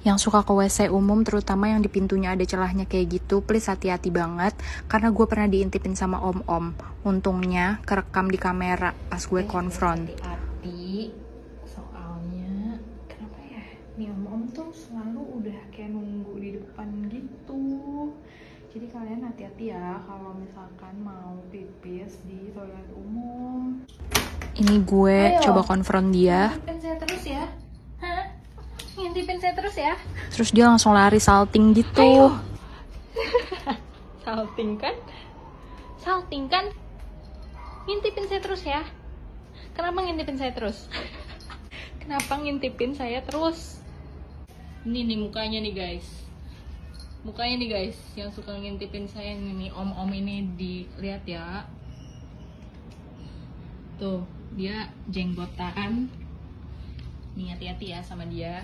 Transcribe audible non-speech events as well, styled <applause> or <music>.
yang suka ke WC umum terutama yang di pintunya ada celahnya kayak gitu please hati-hati banget. Karena gue pernah diintipin sama om-om. Untungnya kerekam di kamera pas gue konfront. hati-hati. Soalnya kenapa ya? Nih om-om tuh selalu udah kayak nunggu di depan gitu. Jadi kalian hati-hati ya kalau misalkan mau pipis di toilet umum. Ini gue Ayo. coba konfront dia ngintipin saya terus ya Hah? Ngintipin saya terus ya. Terus dia langsung lari salting gitu. <laughs> Salting kan? Salting kan? Ngintipin saya terus ya. Kenapa ngintipin saya terus? <laughs> Kenapa ngintipin saya terus? Ini nih mukanya nih guys. Mukanya nih guys. Yang suka ngintipin saya ini om om ini dilihat ya. Tuh dia jenggotan. Nih hati-hati ya sama dia